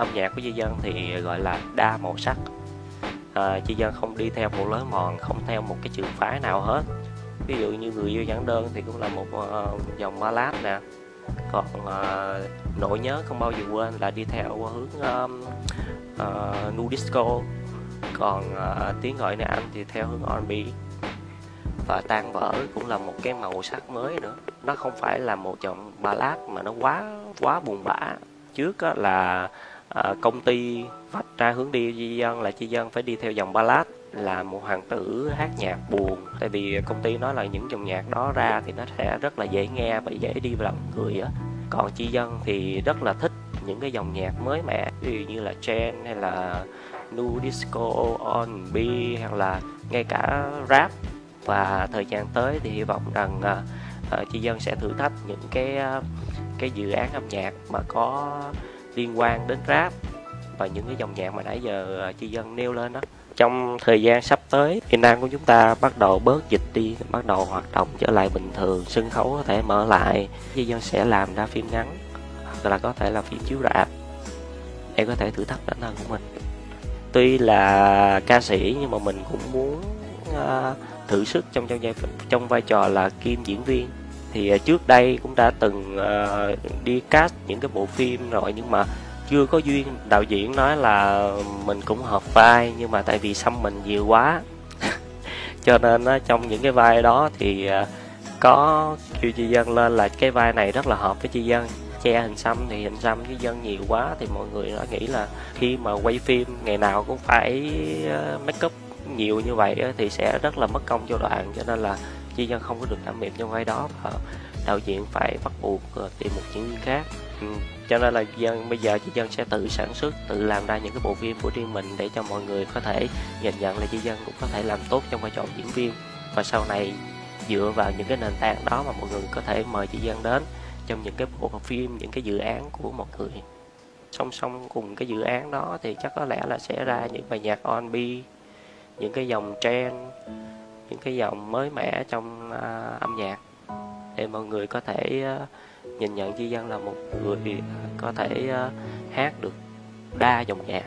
âm nhạc của di Dân thì gọi là đa màu sắc. À, di Dân không đi theo một lối mòn không theo một cái trường phái nào hết. Ví dụ như người yêu giản đơn thì cũng là một uh, dòng ballad nè. Còn uh, nỗi nhớ không bao giờ quên là đi theo hướng um, uh, nu disco. Còn uh, tiếng gọi này anh thì theo hướng R&B và tan vỡ cũng là một cái màu sắc mới nữa. Nó không phải là một dòng ballad mà nó quá quá buồn bã. Trước là à, công ty vạch ra hướng đi chi dân là chi dân phải đi theo dòng ballad là một hoàng tử hát nhạc buồn. Tại vì công ty nói là những dòng nhạc đó ra thì nó sẽ rất là dễ nghe và dễ đi vào lòng người á. Còn chi dân thì rất là thích những cái dòng nhạc mới mẻ ví dụ như là trend hay là nu disco on b hoặc là ngay cả rap. Và thời gian tới thì hy vọng rằng uh, uh, chi dân sẽ thử thách những cái uh, cái dự án âm nhạc mà có liên quan đến rap và những cái dòng nhạc mà nãy giờ à, chi dân nêu lên đó. Trong thời gian sắp tới Việt Nam của chúng ta bắt đầu bớt dịch đi bắt đầu hoạt động trở lại bình thường sân khấu có thể mở lại. Chi dân sẽ làm ra phim ngắn hoặc là có thể là phim chiếu rạp em có thể thử thách bản thân của mình. Tuy là ca sĩ nhưng mà mình cũng muốn uh, thử sức trong trong vai trong vai trò là kim diễn viên thì à, trước đây cũng đã từng uh, đi cast những cái bộ phim rồi nhưng mà chưa có duyên. Đạo diễn nói là mình cũng hợp vai nhưng mà tại vì xăm mình nhiều quá. Cho nên uh, trong những cái vai đó thì uh, có kêu chị dân lên là cái vai này rất là hợp với chị dân. Che hình xăm thì hình xăm với dân nhiều quá thì mọi người nó nghĩ là khi mà quay phim ngày nào cũng phải make up nhiều như vậy thì sẽ rất là mất công cho đoạn. Cho nên là chi dân không có được đảm nhiệm trong vai đó và đạo diễn phải bắt buộc ờ, tìm một diễn viên khác. Ừ, cho nên là dân bây giờ chị dân sẽ tự sản xuất tự làm ra những cái bộ phim của riêng mình để cho mọi người có thể nhìn nhận là chị dân cũng có thể làm tốt trong vai trò diễn viên. Và sau này dựa vào những cái nền tảng đó mà mọi người có thể mời chị dân đến trong những cái bộ phim những cái dự án của mọi người. Song song cùng cái dự án đó thì chắc có lẽ là sẽ ra những bài nhạc R&B những cái dòng trend những cái dòng mới mẻ trong uh, âm nhạc để mọi người có thể uh, nhìn nhận duy dân là một người à, có thể uh, hát được đa dòng nhạc.